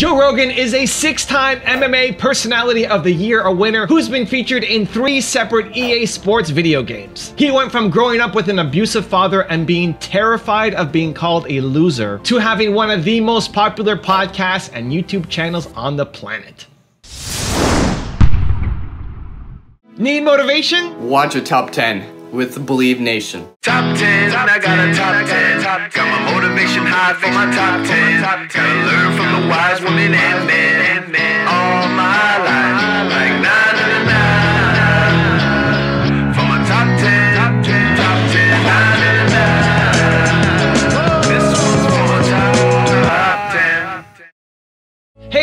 Joe Rogan is a six time MMA Personality of the Year a winner who's been featured in three separate EA Sports video games. He went from growing up with an abusive father and being terrified of being called a loser to having one of the most popular podcasts and YouTube channels on the planet. Need motivation? Watch a top 10 with Believe Nation. Top 10, I got a top 10. Got my motivation high for my top 10. Gotta learn from the wise women and men.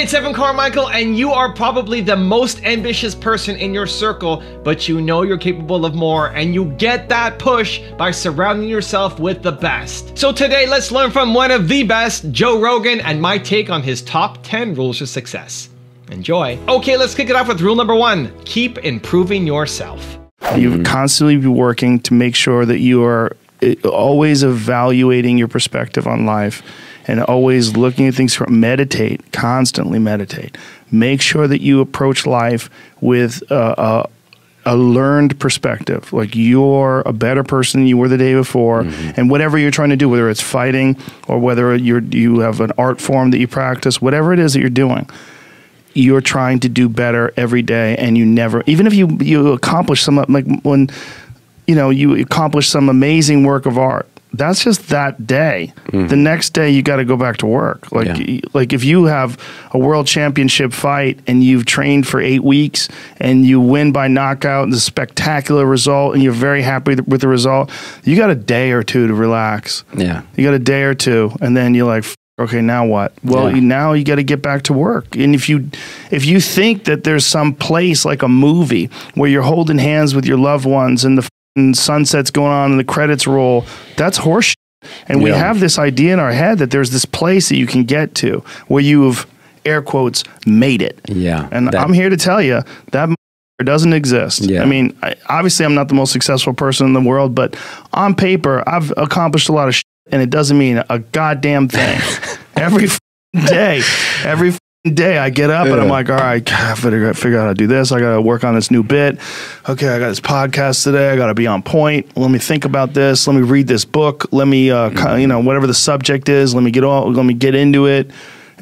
It's Evan Carmichael, and you are probably the most ambitious person in your circle, but you know you're capable of more, and you get that push by surrounding yourself with the best. So today, let's learn from one of the best, Joe Rogan, and my take on his top 10 rules of success. Enjoy. Okay, let's kick it off with rule number one keep improving yourself. You constantly be working to make sure that you are uh, always evaluating your perspective on life and always looking at things from meditate, constantly meditate. Make sure that you approach life with uh, a, a learned perspective. Like you're a better person than you were the day before, and whatever you're trying to do, whether it's fighting or whether you're you have an art form that you practice, whatever it is that you're doing, you're trying to do better every day and you never even if you you accomplish some like when you know you accomplish some amazing work of art that's just that day mm-hmm. the next day you got to go back to work like Yeah. like if you have a world championship fight and you've trained for 8 weeks and you win by knockout and it's a spectacular result and you're very happy with the result you got a day or two to relax Yeah. you got a day or two, and then you're like, okay, now what? Well, Yeah. you, now you got to get back to work. And if you if you think that there's some place like a movie where you're holding hands with your loved ones and the f***ing sunset's going on and the credits roll, that's horseshit. And we have this idea in our head that there's this place that you can get to where you've air quotes made it. Yeah. And That- I'm here to tell you that doesn't exist. Yeah. I mean, I, obviously, I'm not the most successful person in the world, but on paper, I've accomplished a lot of shit, and it doesn't mean a goddamn thing. every day, every day, I get up and I'm like, all right, I gotta figure out how to do this. I got to work on this new bit. Okay, I got this podcast today. I got to be on point. Let me think about this. Let me read this book. Let me, uh, Mm-hmm. ki- you know, whatever the subject is. Let me get all. Let me get into it.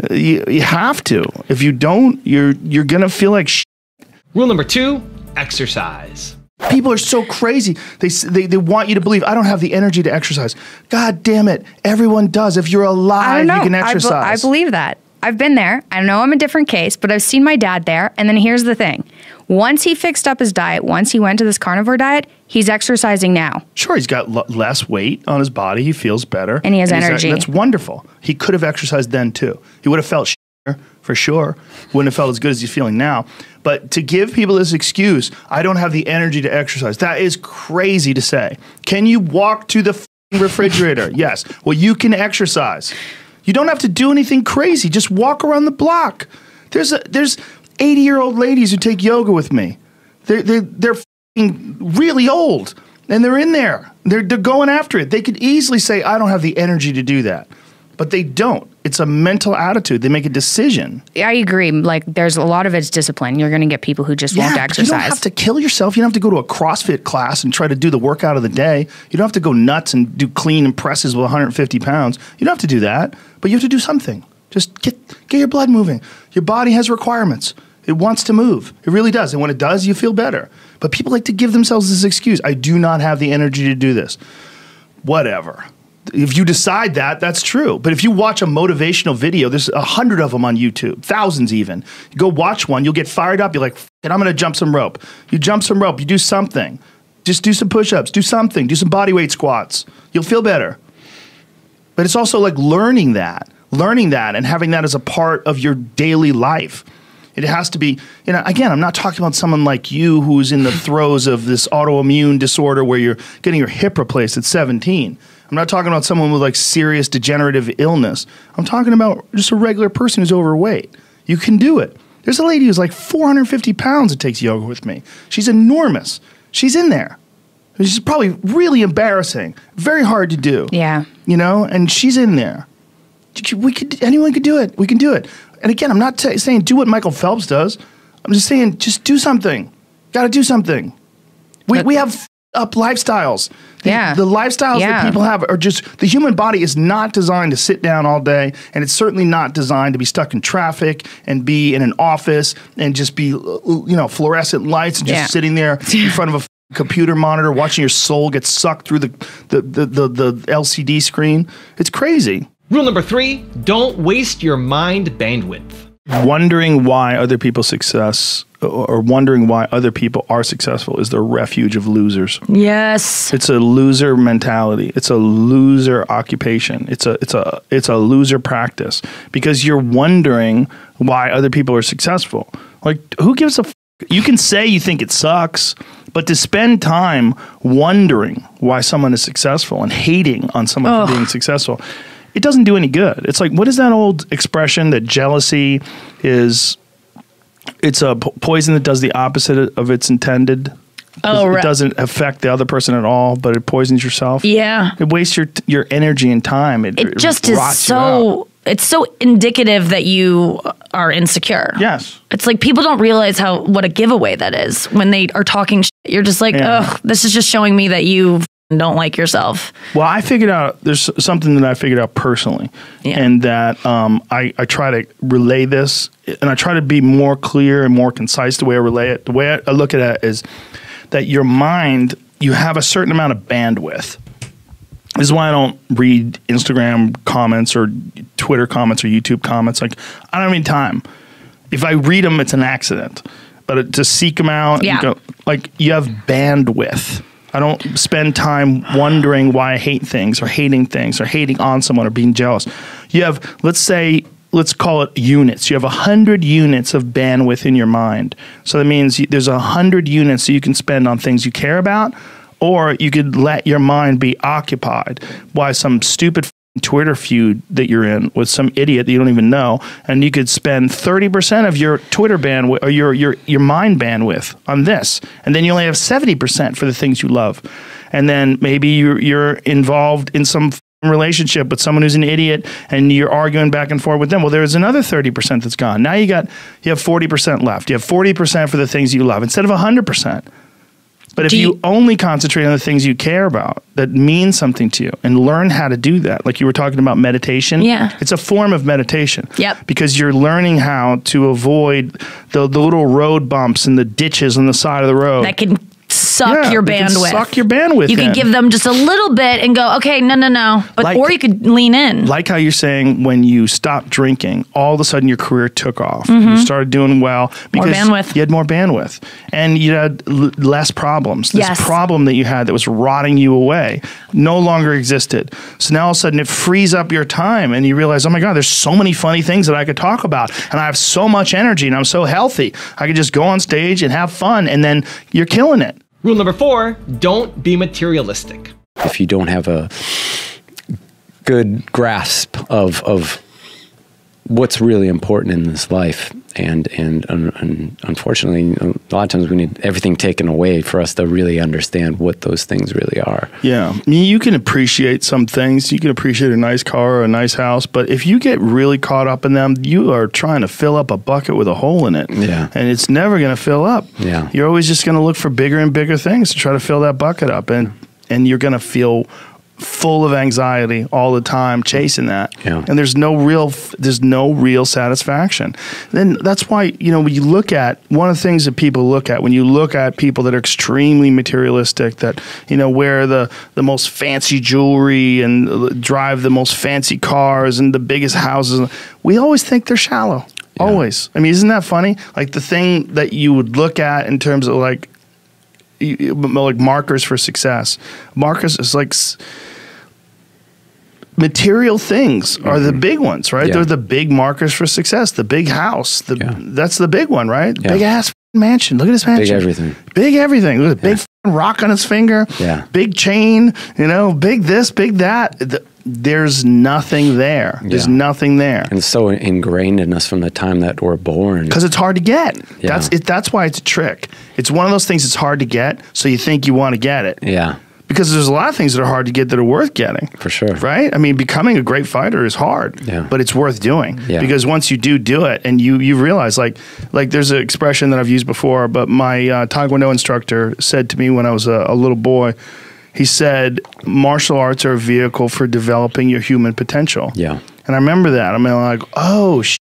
Uh, You, you have to. If you don't, you're you're gonna feel like shit. Rule number two exercise. People are so crazy. They, they they want you to believe I don't have the energy to exercise. God damn it! Everyone does. If you're I alive, don't know. you can I be- exercise. I, believe that. I've been there. I know I'm a different case, but I've seen my dad there. And then here's the thing once he fixed up his diet, once he went to this carnivore diet, he's exercising now. Sure, he's got l- less weight on his body. He feels better, And he has he's- energy. That's wonderful. He could have exercised then too. He would have felt shit for sure. Wouldn't have felt as good as he's feeling now. But to give people this excuse, I don't have the energy to exercise. That is crazy to say. Can you walk to the f***ing refrigerator? yes. Well, you can exercise. You don't have to do anything crazy. Just walk around the block. There's a, there's 80 year old ladies who take yoga with me. They're they're they're really old and they're in there. They're they're going after it. They could easily say, "I don't have the energy to do that," but they don't. It's a mental attitude. They make a decision. I agree. Like, there's a lot of it's discipline. You're going to get people who just won't exercise. you don't have to kill yourself. You don't have to go to a CrossFit class and try to do the workout of the day. You don't have to go nuts and do clean and presses with 150 pounds. You don't have to do that, but you have to do something. Just get get your blood moving. Your body has requirements. It wants to move. It really does. And when it does, you feel better. But people like to give themselves this excuse. I do not have the energy to do this. Whatever. If you decide that, that's true. But if you watch a motivational video, there's a hundred of them on YouTube, thousands even. You go watch one, you'll get fired up. You're like, and I'm going to jump some rope. You jump some rope, you do something. Just do some push ups, do something, do some body weight squats. You'll feel better. But it's also like learning that, learning that and having that as a part of your daily life. It has to be, you know, again, I'm not talking about someone like you who's in the throes of this autoimmune disorder where you're getting your hip replaced at 17. I'm not talking about someone with like serious degenerative illness. I'm talking about just a regular person who's overweight. You can do it. There's a lady who's like 450 pounds that takes yoga with me. She's enormous. She's in there. She's probably really embarrassing, very hard to do Yeah. you know, and she's in there. we could anyone could do it. We can do it. And again, I'm not t- saying do what Michael Phelps does. I'm just saying just do something. Got to do something. We we have up lifestyles. The, Yeah. The lifestyles Yeah. that people have are just the human body is not designed to sit down all day, and it's certainly not designed to be stuck in traffic and be in an office and just be you know fluorescent lights and just Yeah. sitting there in front of a computer monitor watching your soul get sucked through the the, the, the the LCD screen. It's crazy. Rule number three don't waste your mind bandwidth. Wondering why other people's success or wondering why other people are successful is the refuge of losers. Yes. It's a loser mentality. It's a loser occupation. It's a it's a it's a loser practice because you're wondering why other people are successful. Like who gives a f- you can say you think it sucks, but to spend time wondering why someone is successful and hating on someone for being successful, it doesn't do any good. It's like what is that old expression that jealousy is it's a po- poison that does the opposite of its intended. Oh, right. it doesn't affect the other person at all, but it poisons yourself. Yeah. It wastes your your energy and time. It, It just is rots you so it's so indicative that you are insecure. Yes. It's like people don't realize how what a giveaway that is when they are talking shit. You're just like, Yeah. "Ugh, this is just showing me that you don't like yourself." Well, I figured out there's something that I figured out personally, Yeah. and that um, I, I try to relay this, and I try to be more clear and more concise the way I relay it. The way I, I look at it is that your mind, you have a certain amount of bandwidth. This is why I don't read Instagram comments or Twitter comments or YouTube comments. Like I don't have any time. If I read them, it's an accident. But to seek them out, Yeah. go, like you have bandwidth. I don't spend time wondering why I hate things or hating things or hating on someone or being jealous. You have, let's say, let's call it units. You have a hundred units of bandwidth in your mind. So that means you- there's a hundred units that you can spend on things you care about, or you could let your mind be occupied by some stupid Twitter feud that you're in with some idiot that you don't even know, and you could spend 30% of your Twitter bandwidth or your your your mind bandwidth on this, and then you only have 70% for the things you love, and then maybe you're you're involved in some relationship with someone who's an idiot and you're arguing back and forth with them. Well there's another 30% that's gone. Now you got you have 40% left. You have 40% for the things you love instead of 100% but if you, you- only concentrate on the things you care about that mean something to you and learn how to do that, like you were talking about meditation, Yeah. it's a form of meditation. Yep. Because you're learning how to avoid the, the little road bumps and the ditches on the side of the road. That can suck Yeah, your bandwidth. suck your bandwidth You in. could give them just a little bit and go, "Okay, no, no, no." But Like- or you could lean in. like how you're saying when you stopped drinking, all of a sudden your career took off. You started doing well because Mm-hmm. bandwidth. you had more bandwidth and you had l- less problems. This Yes. problem that you had that was rotting you away no longer existed. So now all of a sudden it frees up your time and you realize, oh my God, there's so many funny things that I could talk about. And I have so much energy and I'm so healthy. I could just go on stage and have fun and then you're killing it. Rule number four don't be materialistic. if you don't have a good grasp of of what's really important in this life and and, un un- unfortunately a lot of times we need everything taken away for us to really understand what those things really are Yeah. I mean, you can appreciate some things. You can appreciate a nice car or a nice house, but if you get really caught up in them, you are trying to fill up a bucket with a hole in it. Yeah. And it's never going to fill up. Yeah. You're always just going to look for bigger and bigger things to try to fill that bucket up and and you're going to feel full of anxiety all the time chasing that. Yeah. and there's no real there's no real satisfaction. Then that's why you know when you look at one of the things that people look at when you look at people that are extremely materialistic that you know wear the the most fancy jewelry and drive the most fancy cars and the biggest houses we always think they're shallow. Always. I mean isn't that funny? Like the thing that you would look at in terms of like like markers for success markers is like material things are the mm-hmm. big ones, right? Yeah. They're the big markers for success. The big house, the Yeah. that's the big one, right? Yeah. Big ass mansion. Look at this mansion. Big everything. Big everything. Look at the big rock on his finger. Yeah. Big chain. You know, big this, big that. The- there's nothing there. There's nothing there. and so ingrained in us from the time that we're born Because it's hard to get. Yeah. That's it. That's why it's a trick. It's one of those things that's hard to get. So you think you want to get it yeah because there's a lot of things that are hard to get that are worth getting. For sure. Right? I mean, becoming a great fighter is hard, Yeah. but it's worth doing Yeah. because once you do do it and you you realize like like there's an expression that I've used before, but my uh, Taekwondo instructor said to me when I was a, a little boy, he said martial arts are a vehicle for developing your human potential. Yeah. And I remember that. I'm like, oh shit.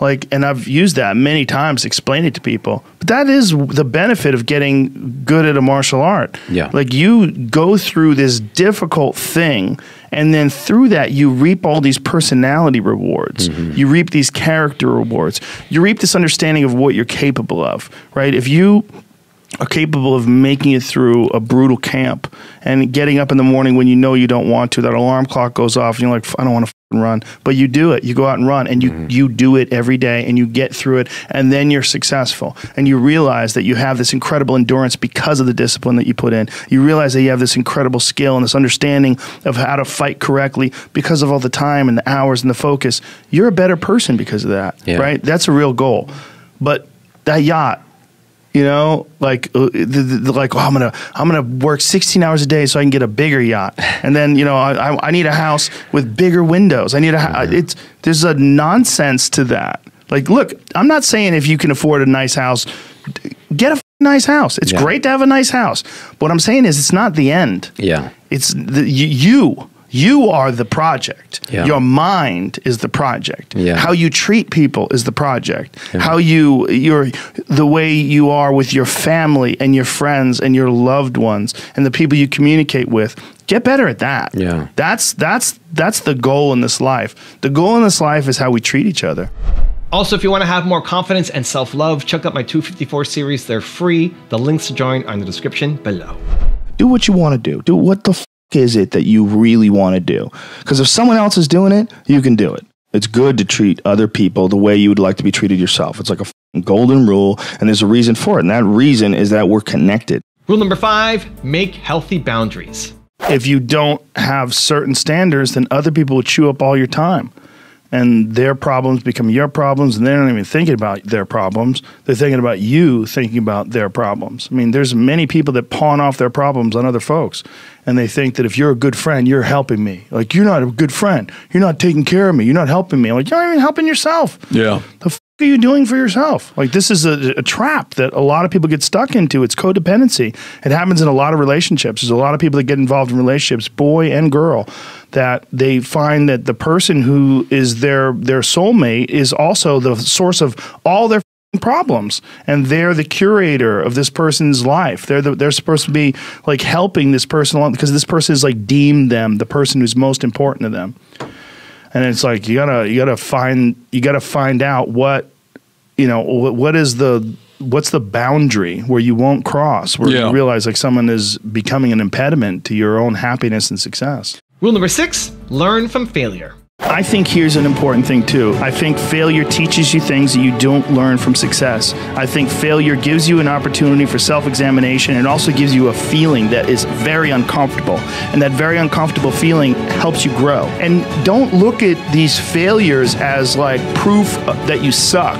Like, and I've used that many times, explain it to people. But that is the benefit of getting good at a martial art. Yeah. Like you go through this difficult thing, and then through that you reap all these personality rewards. Mm-hmm. You reap these character rewards. You reap this understanding of what you're capable of. Right? If you are capable of making it through a brutal camp and getting up in the morning when you know you don't want to. That alarm clock goes off, and you're like, I don't want to run, but you do it. You go out and run, and you mm-hmm. you do it every day, and you get through it, and then you're successful, and you realize that you have this incredible endurance because of the discipline that you put in. You realize that you have this incredible skill and this understanding of how to fight correctly because of all the time and the hours and the focus. You're a better person because of that, Yeah. right? That's a real goal, but that yacht you know like uh, the, the, like oh, i'm gonna i'm gonna work 16 hours a day so i can get a bigger yacht. And then you know i, I, I need a house with bigger windows. I need a Mm-hmm. it's there's a nonsense to that. Like look i'm not saying if you can afford a nice house get a f- nice house. It's Yeah. great to have a nice house. But what i'm saying is it's not the end. Yeah. it's the, you, you you are the project Yeah. your mind is the project Yeah. how you treat people is the project how you your the way you are with your family and your friends and your loved ones and the people you communicate with get better at that Yeah. that's that's that's the goal in this life the goal in this life is how we treat each other Also, if you want to have more confidence and self love, check out my 254 series. They're free. The links to join are in the description below. do what you want to do. Do what the f- is it that you really want to do? Because if someone else is doing it, you can do it. It's good to treat other people the way you would like to be treated yourself. It's like a golden rule, and there's a reason for it. And that reason is that we're connected. Rule number five make healthy boundaries. If you don't have certain standards, then other people will chew up all your time. And their problems become your problems, and they're not even thinking about their problems. They're thinking about you thinking about their problems. I mean, there's many people that pawn off their problems on other folks, and they think that if you're a good friend, you're helping me. Like, you're not a good friend. You're not taking care of me. You're not helping me. I'm like, you're not even helping yourself. Yeah. The are you doing for yourself? Like this is a, a trap that a lot of people get stuck into. It's codependency. It happens in a lot of relationships. There's a lot of people that get involved in relationships, boy and girl, that they find that the person who is their their soulmate is also the source of all their problems, and they're the curator of this person's life. They're the, they're supposed to be like helping this person along because this person is like deemed them the person who's most important to them and it's like you gotta you gotta find you gotta find out what you know what, what is the what's the boundary where you won't cross where Yeah. you realize like someone is becoming an impediment to your own happiness and success Rule number six learn from failure. I think here's an important thing too. I think failure teaches you things that you don't learn from success. I think failure gives you an opportunity for self examination and also gives you a feeling that is very uncomfortable. And that very uncomfortable feeling helps you grow. And don't look at these failures as like proof that you suck.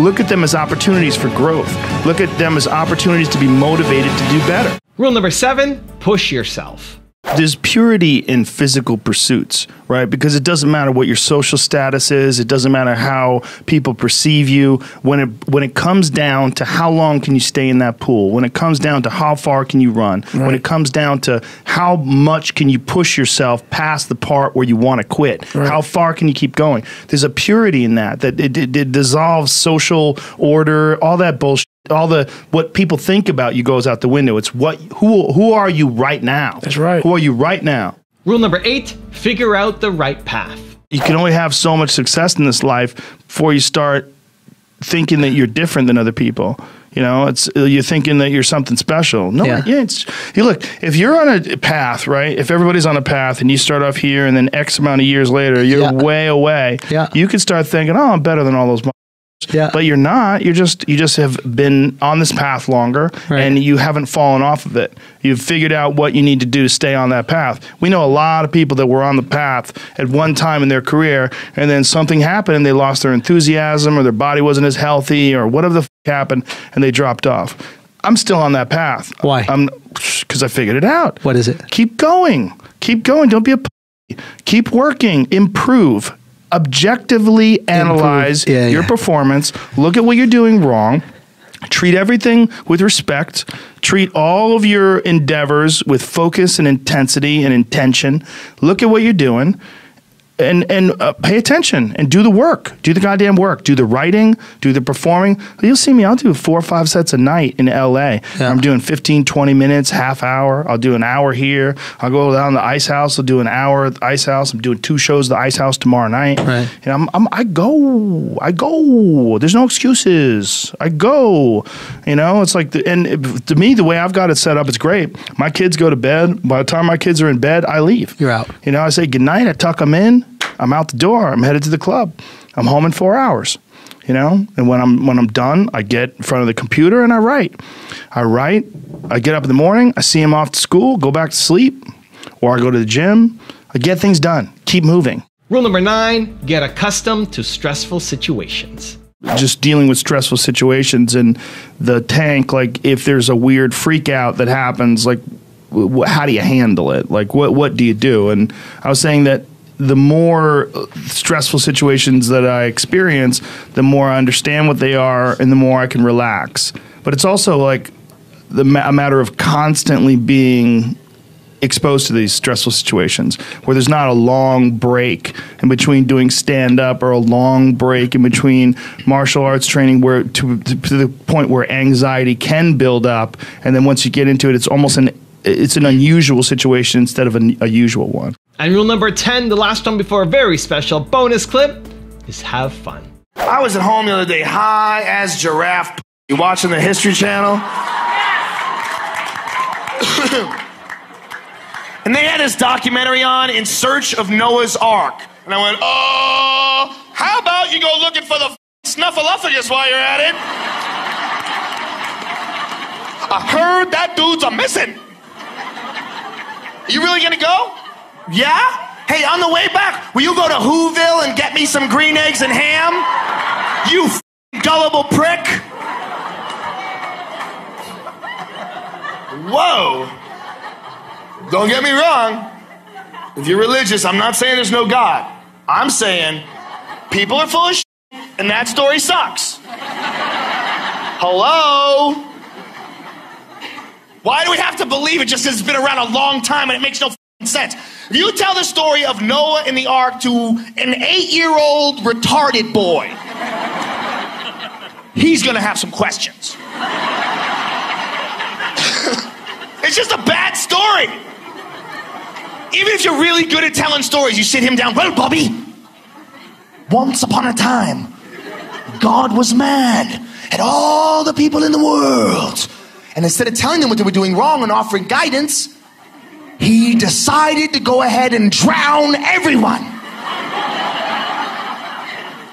Look at them as opportunities for growth. Look at them as opportunities to be motivated to do better. Rule number seven push yourself. There's purity in physical pursuits, right? Because it doesn't matter what your social status is, it doesn't matter how people perceive you. When it when it comes down to how long can you stay in that pool, when it comes down to how far can you run, when it comes down to how much can you push yourself past the part where you want to quit, how far can you keep going? There's a purity in that that it, it, it dissolves social order, all that bullshit all the what people think about you goes out the window. It's what who who are you right now? That's right. Who are you right now? Rule number eight figure out the right path. You can only have so much success in this life before you start thinking that you're different than other people. You know, it's you're thinking that you're something special. No, Yeah. yeah, it's you look if you're on a path, right? If everybody's on a path and you start off here and then X amount of years later you're Yeah. way away, Yeah. you could start thinking, oh, I'm better than all those. Yeah. but you're not. You're just you just have been on this path longer, Right. and you haven't fallen off of it. You've figured out what you need to do to stay on that path. We know a lot of people that were on the path at one time in their career, and then something happened, and they lost their enthusiasm, or their body wasn't as healthy, or whatever the f- happened, and they dropped off. I'm still on that path. Why? I'm because I figured it out. What is it? Keep going. Keep going. Don't be a. P- keep working. Improve. Objectively analyze Yeah, your yeah. performance. Look at what you're doing wrong. Treat everything with respect. Treat all of your endeavors with focus and intensity and intention. Look at what you're doing and and uh, pay attention and do the work. Do the goddamn work. Do the writing. Do the performing. You'll see me. I'll do four or five sets a night in L.A. Yeah. I'm doing 15, 20 minutes, half hour. I'll do an hour here. I'll go down to the Ice House. I'll do an hour at the Ice House. I'm doing two shows at the Ice House tomorrow night. Right. And I'm, I'm I go. I go. There's no excuses. I go. You know, it's like the, and it- to me the way I've got it set up, it's great. My kids go to bed. By the time my kids are in bed, I leave. You're out. You know, I say goodnight, I tuck them in, I'm out the door, I'm headed to the club. I'm home in four hours. You know, and when I'm when I'm done, I get in front of the computer and I write. I write. I get up in the morning. I see him off to school. Go back to sleep, or I go to the gym. I get things done. Keep moving. Rule number nine get accustomed to stressful situations. just dealing with stressful situations and the tank like if there's a weird freak out that happens like w- how do you handle it like what what do you do and i was saying that the more stressful situations that i experience the more i understand what they are and the more i can relax. But it's also like the ma- a matter of constantly being exposed to these stressful situations where there's not a long break in between doing stand up or a long break in between martial arts training where to, to, the point where anxiety can build up. And then once you get into it it's almost an it's an unusual situation instead of a, a usual one And rule number 10, the last one before a very special bonus clip, is have fun. I was at home the other day, high as giraffe. You watching the History Channel? and they had this documentary on in search of Noah's Ark. And I went, oh, how about you go looking for the snuffleupagus while you're at it? I heard that dude's a missing. You really gonna go? Yeah? Hey, on the way back, will you go to Whoville and get me some green eggs and ham? You f- gullible prick. Whoa. Don't get me wrong. If you're religious, I'm not saying there's no God. I'm saying people are full of shit, and that story sucks. Hello? Why do we have to believe it just because it's been around a long time and it makes no sense? You tell the story of Noah in the ark to an eight year old retarded boy, he's gonna have some questions. it's just a bad story. Even if you're really good at telling stories, you sit him down. Well, Bobby, once upon a time, God was mad at all the people in the world. And instead of telling them what they were doing wrong and offering guidance, he decided to go ahead and drown everyone.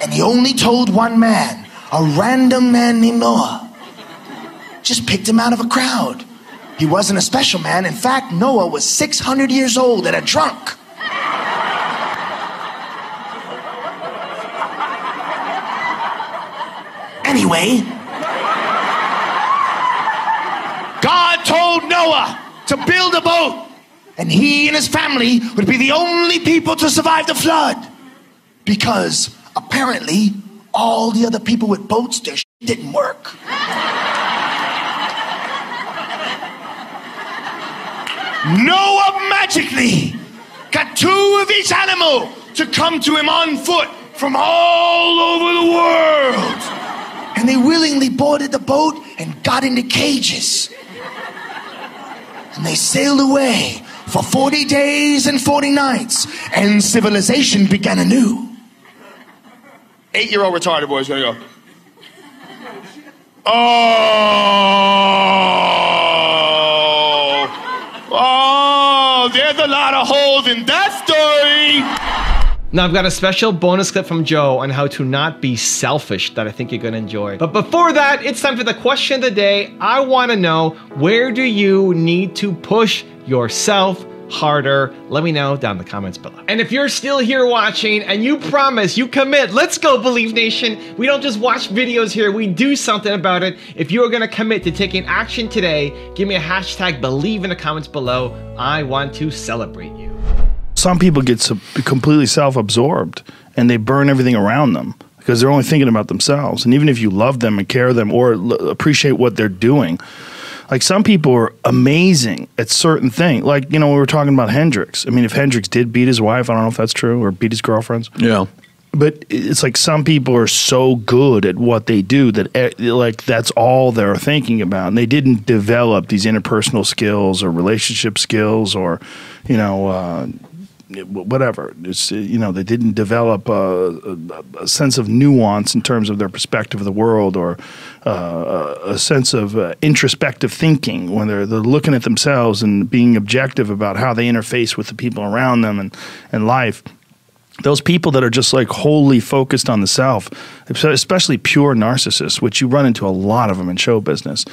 And he only told one man, a random man named Noah. Just picked him out of a crowd. He wasn't a special man. In fact, Noah was 600 years old and a drunk. Anyway, God told Noah to build a boat, and he and his family would be the only people to survive the flood. Because apparently, all the other people with boats, their shit didn't work. Noah magically got two of each animal to come to him on foot from all over the world. And they willingly boarded the boat and got into cages. And they sailed away for 40 days and 40 nights, and civilization began anew. Eight year old retarded boy is gonna go. Oh. Oh, there's a lot of holes in that. Now, I've got a special bonus clip from Joe on how to not be selfish that I think you're gonna enjoy. But before that, it's time for the question of the day. I wanna know where do you need to push yourself harder? Let me know down in the comments below. And if you're still here watching and you promise, you commit, let's go, Believe Nation. We don't just watch videos here, we do something about it. If you are gonna commit to taking action today, give me a hashtag believe in the comments below. I want to celebrate you. Some people get so completely self absorbed and they burn everything around them because they're only thinking about themselves. And even if you love them and care them or l- appreciate what they're doing, like some people are amazing at certain things. Like, you know, we were talking about Hendrix. I mean, if Hendrix did beat his wife, I don't know if that's true, or beat his girlfriends. Yeah. But it's like some people are so good at what they do that eh, like that's all they're thinking about, and they didn't develop these interpersonal skills or relationship skills or, you know, uh, whatever. It's, you know, they didn't develop a, a, a sense of nuance in terms of their perspective of the world or uh, a sense of uh, introspective thinking when they're, they're looking at themselves and being objective about how they interface with the people around them and, and life those people that are just like wholly focused on the self, especially pure narcissists, which you run into a lot of them in show business.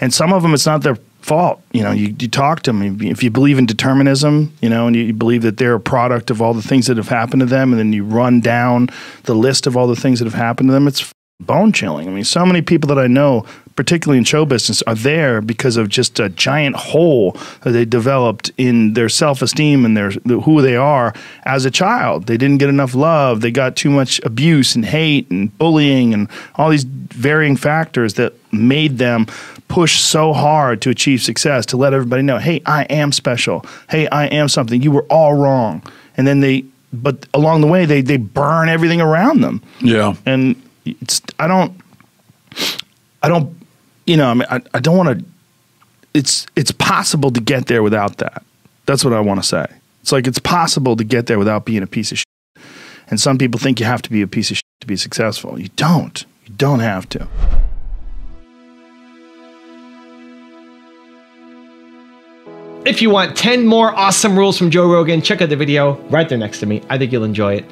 And some of them, it's not their fault. You know, you, you talk to them. If you believe in determinism, you know, and you believe that they're a product of all the things that have happened to them, and then you run down the list of all the things that have happened to them, it's bone chilling. I mean, so many people that I know, particularly in show business, are there because of just a giant hole that they developed in their self esteem and their who they are as a child. They didn't get enough love. They got too much abuse and hate and bullying and all these varying factors that made them push so hard to achieve success to let everybody know, hey, I am special. Hey, I am something. You were all wrong. And then they, but along the way, they they burn everything around them. Yeah. And it's I don't I don't you know I mean I, I don't want to it's it's possible to get there without that. That's what I want to say. It's like it's possible to get there without being a piece of shit. And some people think you have to be a piece of shit to be successful. You don't. You don't have to. If you want 10 more awesome rules from Joe Rogan, check out the video right there next to me. I think you'll enjoy it.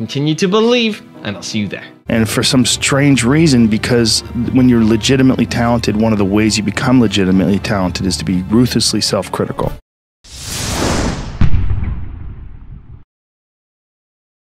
Continue to believe, and I'll see you there. And for some strange reason, because when you're legitimately talented, one of the ways you become legitimately talented is to be ruthlessly self critical.